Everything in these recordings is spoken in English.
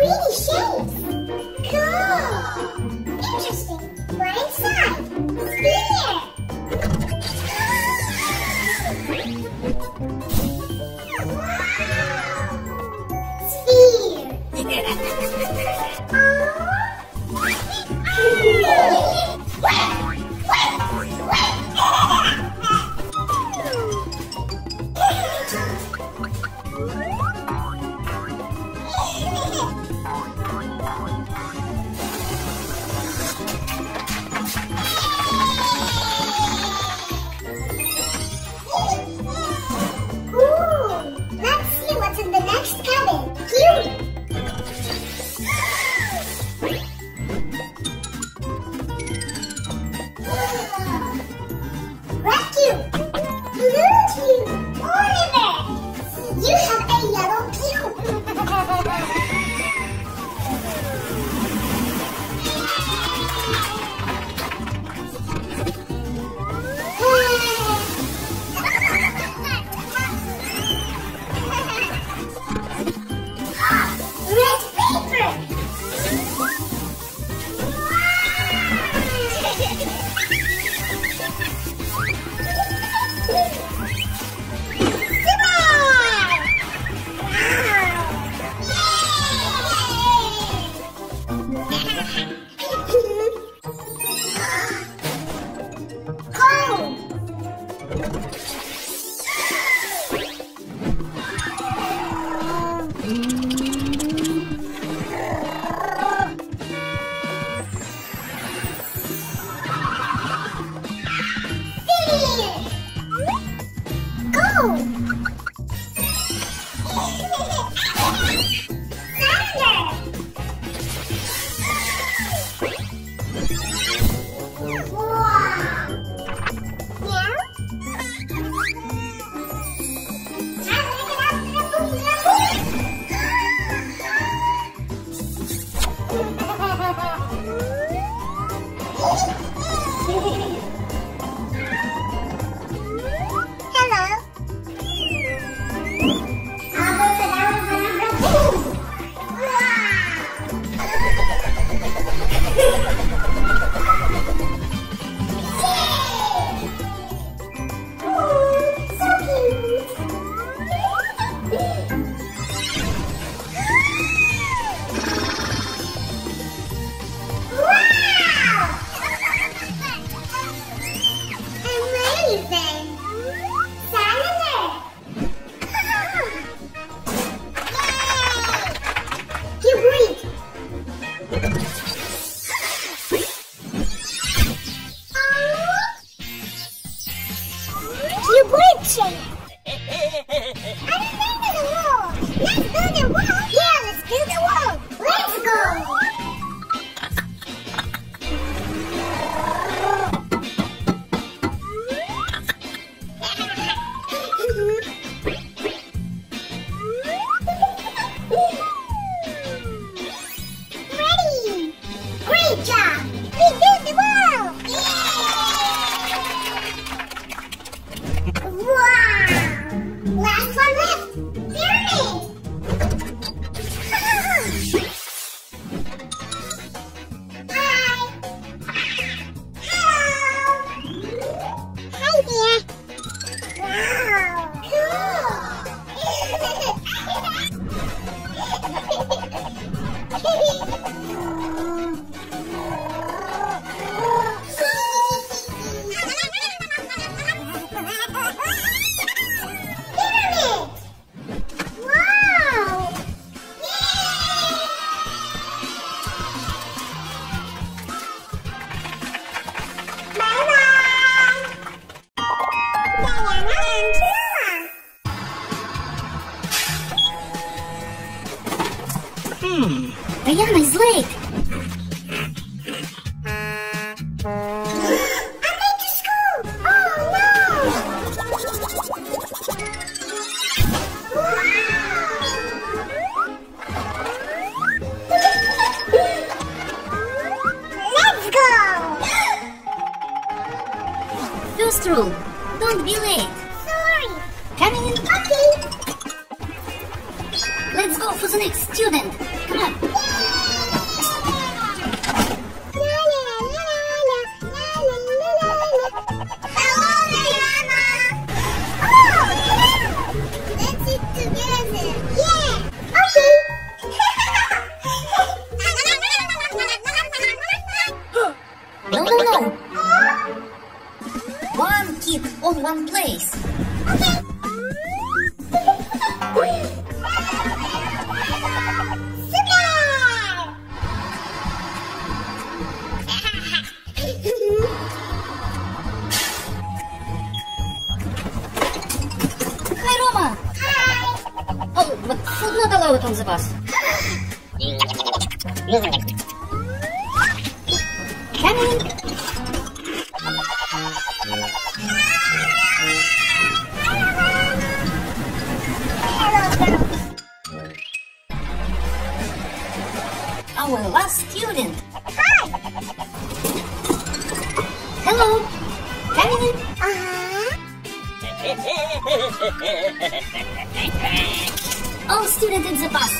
pretty shapes. Cool. Interesting. We're inside. Spear. Sphere. Sphere. Aww. Too rule, Don't be late. Sorry. Coming in. Okay. Let's go for the next student. Come on. Судно дало там за вас. Камень Tira de desapasso.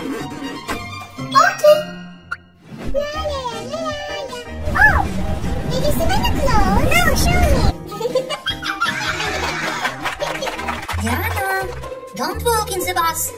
Okay. Oh, did you see my clothes? No, show me. Don't walk in the bus.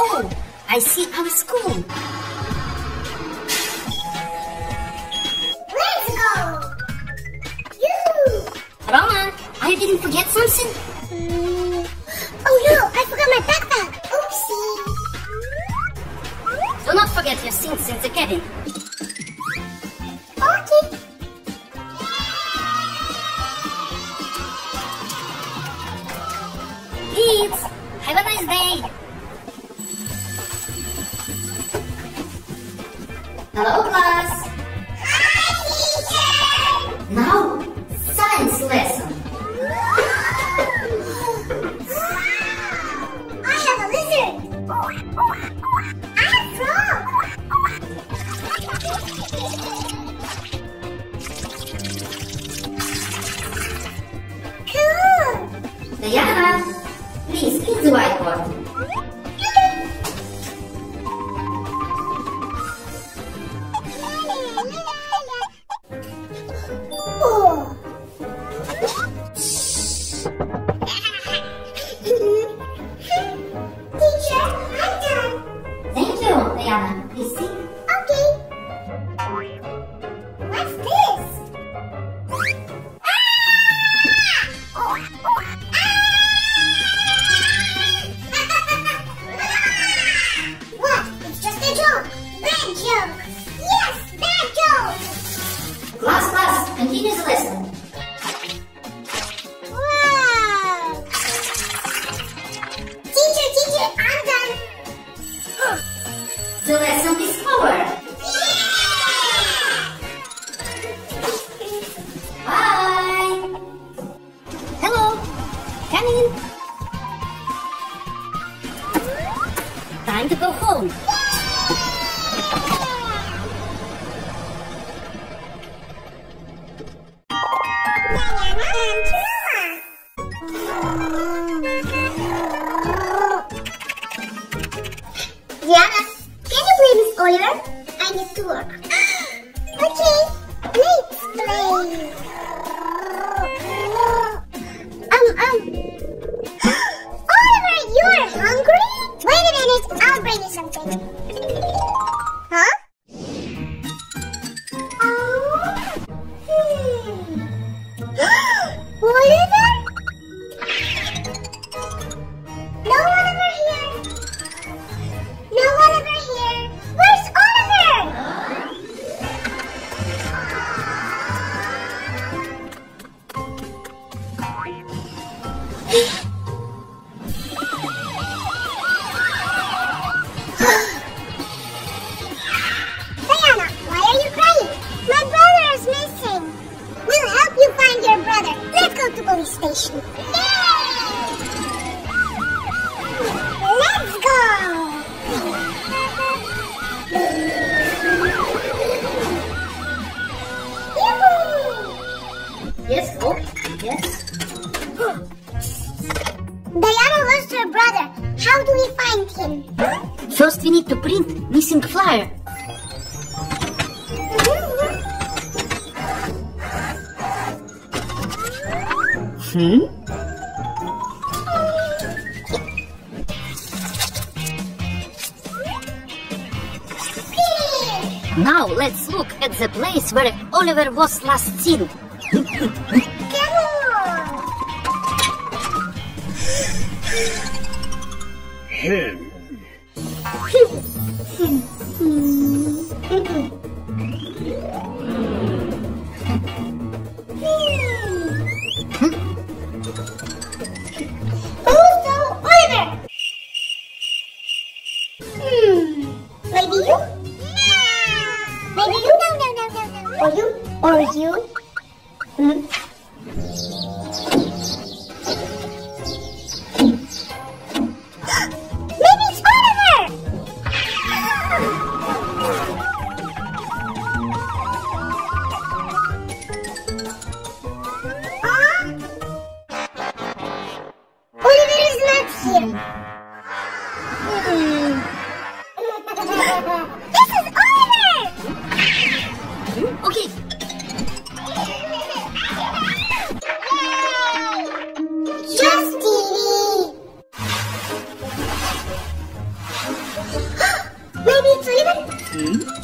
Oh, I see our school. Let's go. Yoo. Roma, I didn't forget something. Mm. Oh no, I forgot my backpack. Oopsie. Do not forget your things in the cabin. Okay. Please, have a nice day. Hello, class. Oliver, I need to work. okay, let's play. Oliver was last seen. this is over! Okay. Just Maybe even? Hmm?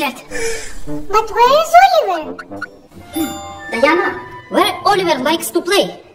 cat. But where is Oliver? Hmm, Diana, where Oliver likes to play.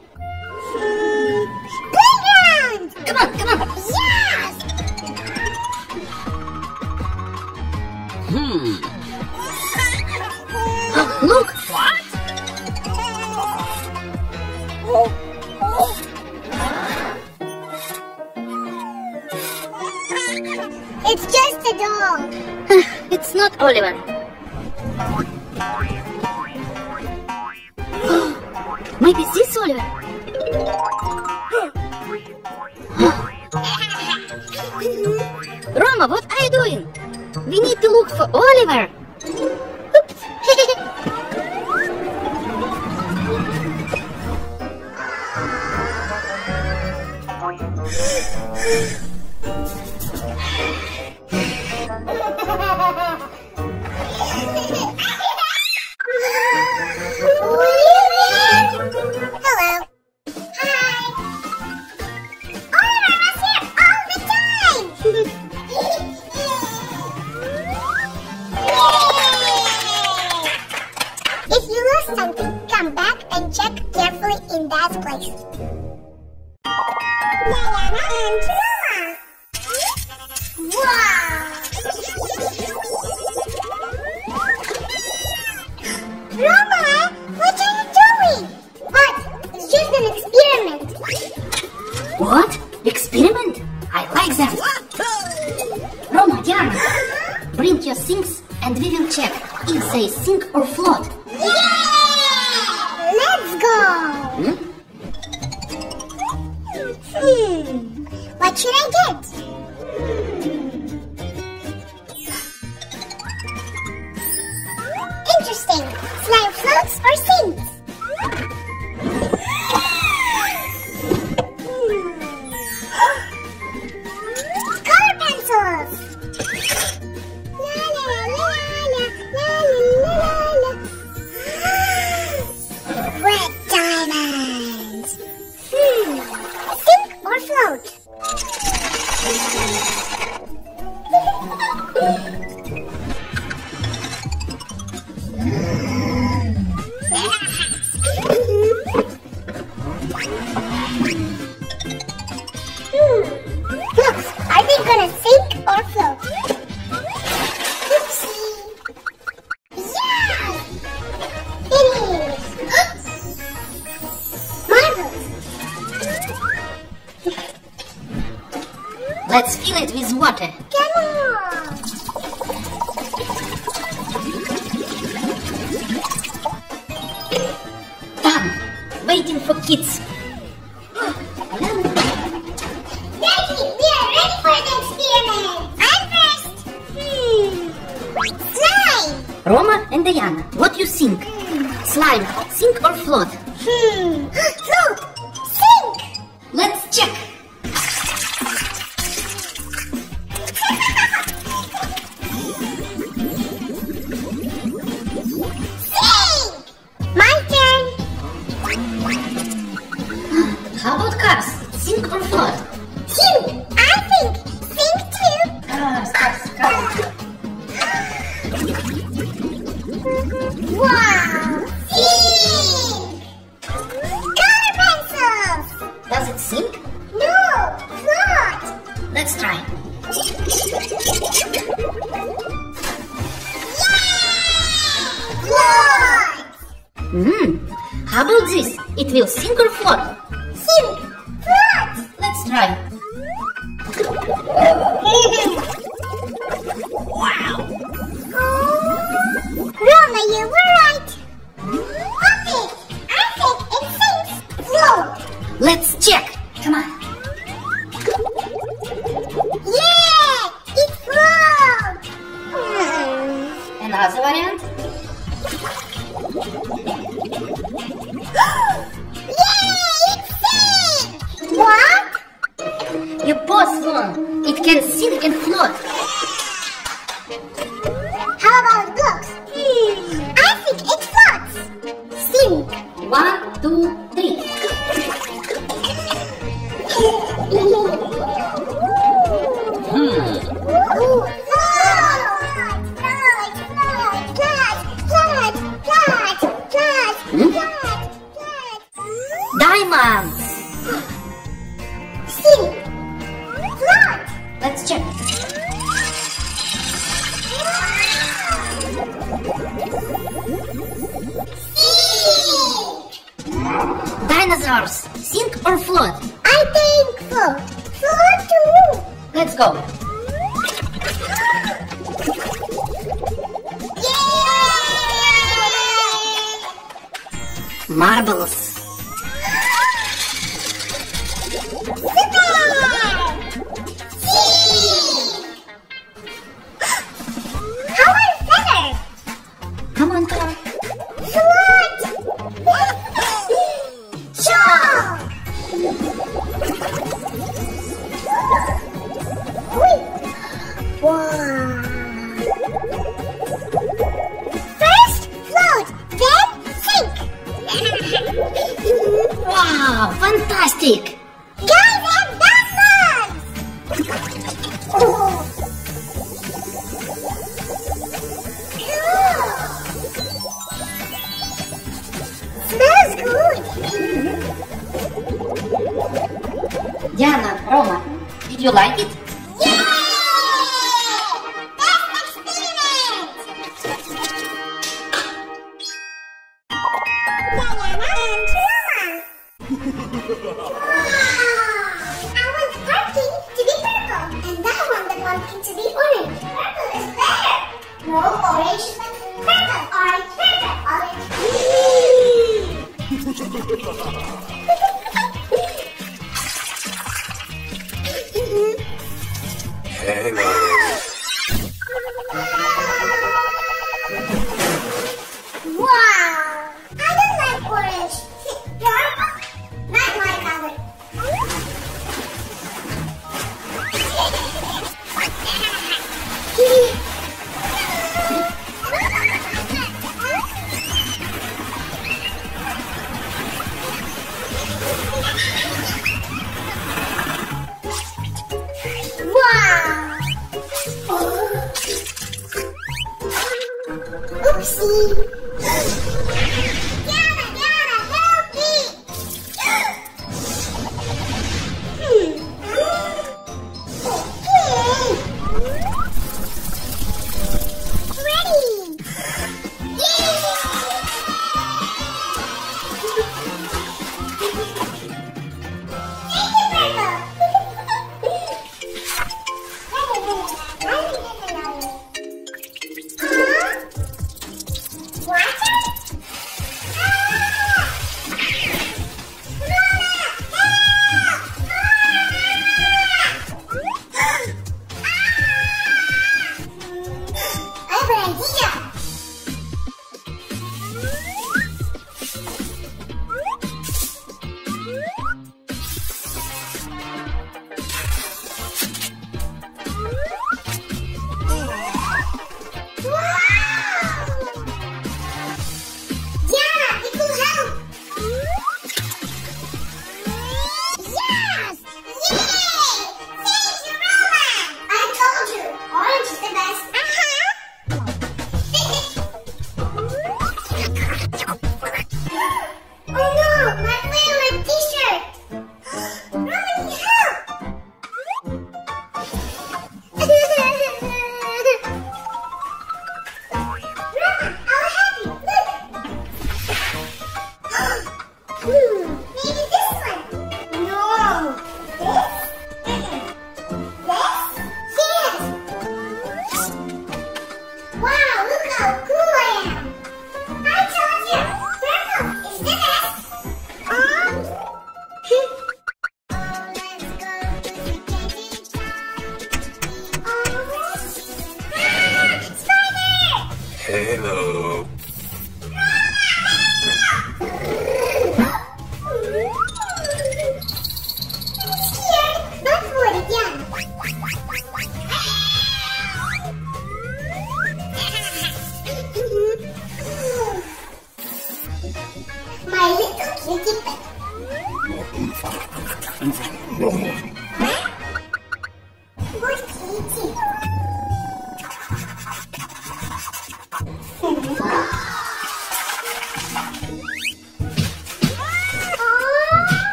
What should I get? Interesting. Slime floats or sink? Let's fill it with water. Come on! Done! Waiting for kids. Daddy, we are ready for the experiment. I first. Hmm. Slime! Roma and Diana, what you think? Hmm. Slime, sink or float? Let's Let's check. Dinosaurs, sink or float? I think float. Float too. Let's go. Yay! Marbles. ああ。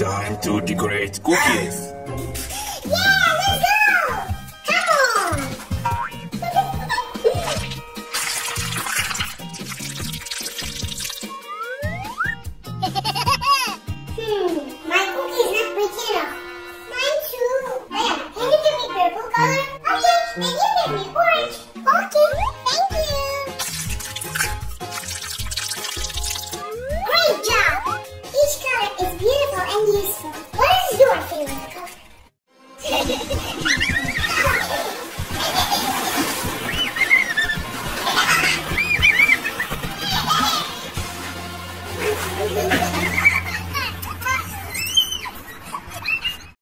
Time to decorate cookies.